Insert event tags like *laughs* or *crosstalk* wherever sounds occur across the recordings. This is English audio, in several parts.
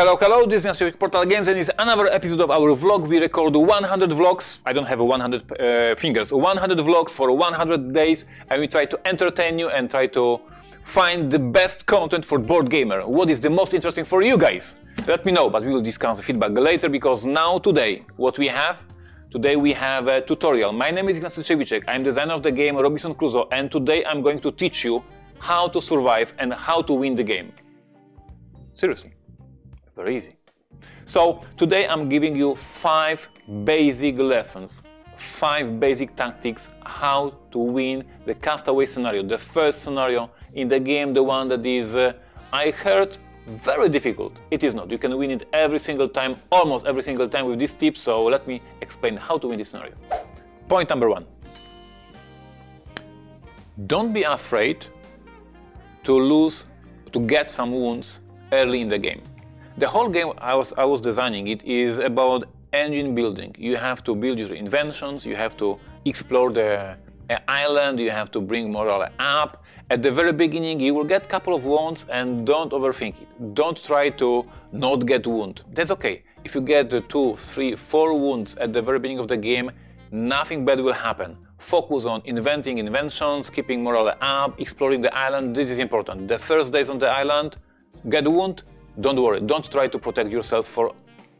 Hello, hello, this is Jacek Portal Games and it's another episode of our vlog. We record 100 vlogs, I don't have 100 uh, fingers, 100 vlogs for 100 days and we try to entertain you and try to find the best content for board gamer. What is the most interesting for you guys? Let me know, but we will discuss the feedback later because now today, what we have? Today we have a tutorial. My name is Ignacy Trzewiczek, I'm designer of the game Robinson Crusoe and today I'm going to teach you how to survive and how to win the game. Seriously very easy. So today I'm giving you five basic lessons, five basic tactics how to win the castaway scenario, the first scenario in the game, the one that is, uh, I heard, very difficult. It is not. You can win it every single time, almost every single time with this tip, so let me explain how to win this scenario. Point number one. Don't be afraid to lose, to get some wounds early in the game. The whole game I was, I was designing it is about engine building. You have to build your inventions, you have to explore the uh, island, you have to bring morale up. At the very beginning you will get a couple of wounds and don't overthink it. Don't try to not get wound. That's okay. If you get two, three, four wounds at the very beginning of the game, nothing bad will happen. Focus on inventing inventions, keeping morale up, exploring the island. This is important. The first days on the island, get wound, don't worry, don't try to protect yourself for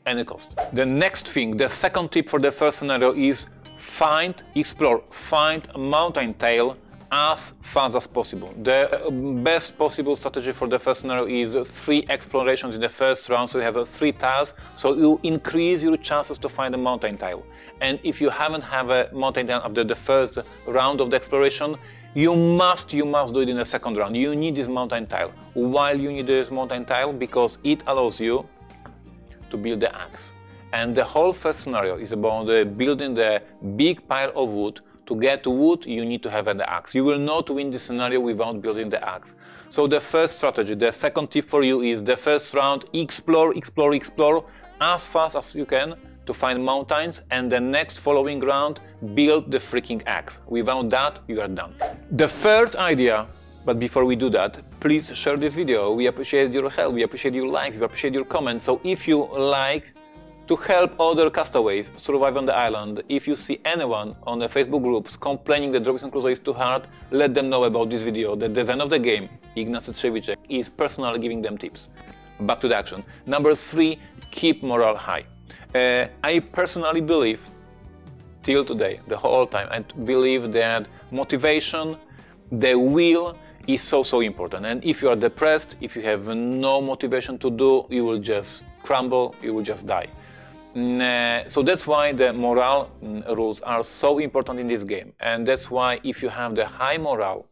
any cost. The next thing, the second tip for the first scenario is find, explore, find a mountain tile as fast as possible. The uh, best possible strategy for the first scenario is three explorations in the first round, so you have three tiles, so you increase your chances to find a mountain tile. And if you haven't have a mountain tile after the first round of the exploration, you must, you must do it in the second round. You need this mountain tile. Why you need this mountain tile? Because it allows you to build the axe. And the whole first scenario is about uh, building the big pile of wood. To get to wood, you need to have an axe. You will not win this scenario without building the axe. So the first strategy, the second tip for you is the first round, explore, explore, explore as fast as you can to find mountains and the next following round build the freaking axe. Without that, you are done. The third idea, but before we do that, please share this video. We appreciate your help, we appreciate your likes, we appreciate your comments. So if you like to help other castaways survive on the island, if you see anyone on the Facebook groups complaining that Robinson Crusoe is too hard, let them know about this video. The design of the game, Ignacy Trzewiczek, is personally giving them tips. Back to the action. Number three, keep morale high. Uh, I personally believe, till today, the whole time, I believe that motivation, the will, is so so important. And if you are depressed, if you have no motivation to do, you will just crumble, you will just die. Mm, uh, so that's why the morale mm, rules are so important in this game. And that's why if you have the high morale,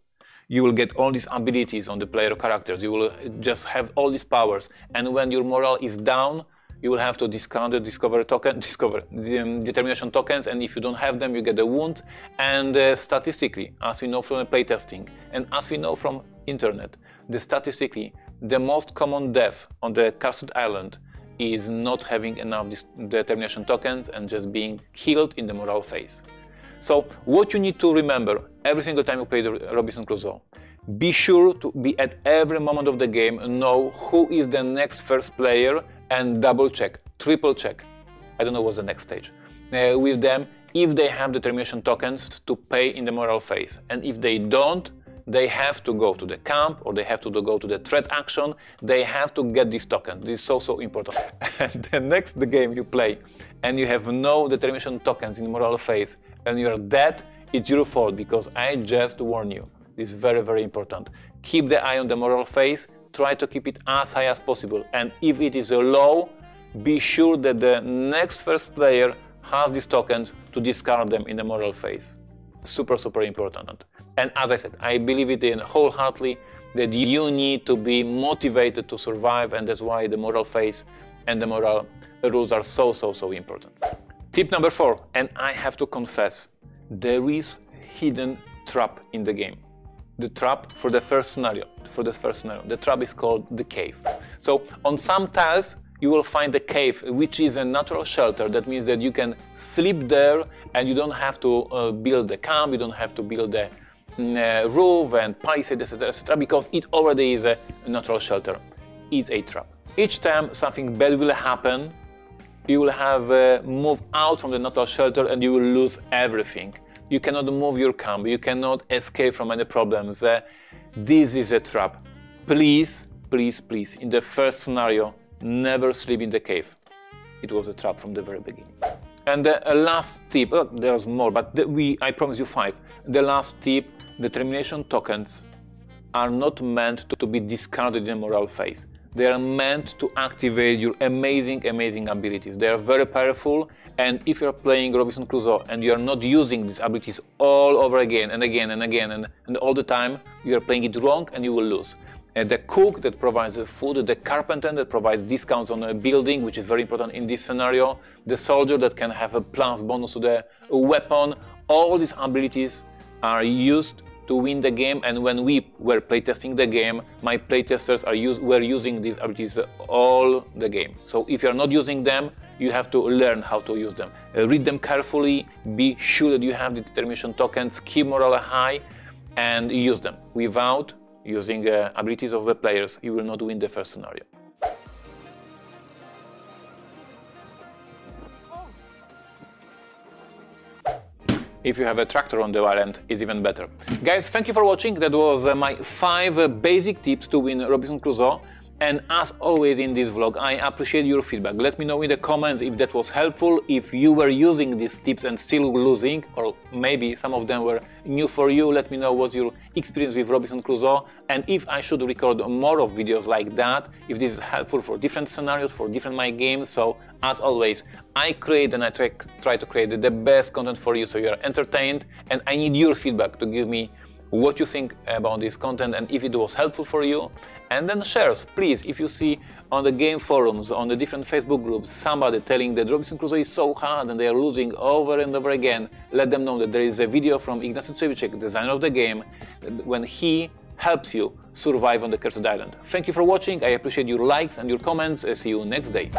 you will get all these abilities on the player characters. You will just have all these powers. And when your morale is down, you will have to discount the discover token, *laughs* discover the um, determination tokens, and if you don't have them, you get a wound. And uh, statistically, as we know from playtesting, and as we know from internet, the statistically, the most common death on the Cursed Island is not having enough determination tokens and just being killed in the morale phase. So what you need to remember every single time you play the Robinson Crusoe, be sure to be at every moment of the game know who is the next first player and double check, triple check, I don't know what's the next stage, uh, with them if they have determination tokens to pay in the morale phase. And if they don't, they have to go to the camp or they have to go to the threat action. They have to get these tokens. This is so, so important. *laughs* and the next game you play and you have no determination tokens in moral phase and you're dead, it's your fault because I just warn you. This is very, very important. Keep the eye on the moral phase try to keep it as high as possible. And if it is a low, be sure that the next first player has these tokens to discard them in the moral phase. Super, super important. And as I said, I believe it in wholeheartedly that you need to be motivated to survive, and that's why the moral phase and the moral rules are so, so, so important. Tip number four, and I have to confess, there is hidden trap in the game the trap for the first scenario. For the first scenario, the trap is called the cave. So on some tiles you will find a cave, which is a natural shelter. That means that you can sleep there and you don't have to uh, build a camp, you don't have to build a roof and palisade, etc., etc., because it already is a natural shelter. It's a trap. Each time something bad will happen, you will have uh, move out from the natural shelter and you will lose everything. You cannot move your camp, you cannot escape from any problems. Uh, this is a trap. Please, please, please, in the first scenario, never sleep in the cave. It was a trap from the very beginning. And the last tip, oh, there's more, but the, we, I promise you five. The last tip, determination tokens are not meant to, to be discarded in a moral phase. They are meant to activate your amazing, amazing abilities. They are very powerful, and if you're playing Robinson Crusoe and you're not using these abilities all over again and again and again and, and all the time, you're playing it wrong and you will lose. Uh, the cook that provides the food, the carpenter that provides discounts on a building, which is very important in this scenario, the soldier that can have a plus bonus to the weapon, all these abilities are used to win the game and when we were playtesting the game, my playtesters are use, were using these abilities all the game. So if you're not using them, you have to learn how to use them. Uh, read them carefully, be sure that you have the determination tokens, keep morale high, and use them. Without using uh, abilities of the players, you will not win the first scenario. If you have a tractor on the island, it's even better. Guys, thank you for watching. That was uh, my five basic tips to win Robinson Crusoe. And as always in this vlog, I appreciate your feedback. Let me know in the comments if that was helpful, if you were using these tips and still losing, or maybe some of them were new for you. Let me know what's your experience with Robinson Crusoe, and if I should record more of videos like that, if this is helpful for different scenarios, for different my games. So as always, I create and I try, try to create the best content for you so you are entertained, and I need your feedback to give me what you think about this content and if it was helpful for you. And then shares, please, if you see on the game forums, on the different Facebook groups, somebody telling that Robinson Crusoe is so hard and they are losing over and over again, let them know that there is a video from Ignacy Trzewiczek, designer of the game, when he helps you survive on the Cursed Island. Thank you for watching, I appreciate your likes and your comments, see you next day.